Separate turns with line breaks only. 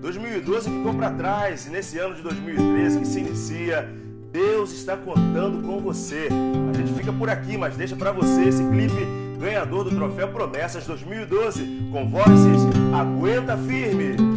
2012 ficou para trás e nesse ano de 2013 que se inicia, Deus está contando com você. A gente fica por aqui, mas deixa para você esse clipe ganhador do Troféu Promessas 2012 com vozes Aguenta Firme.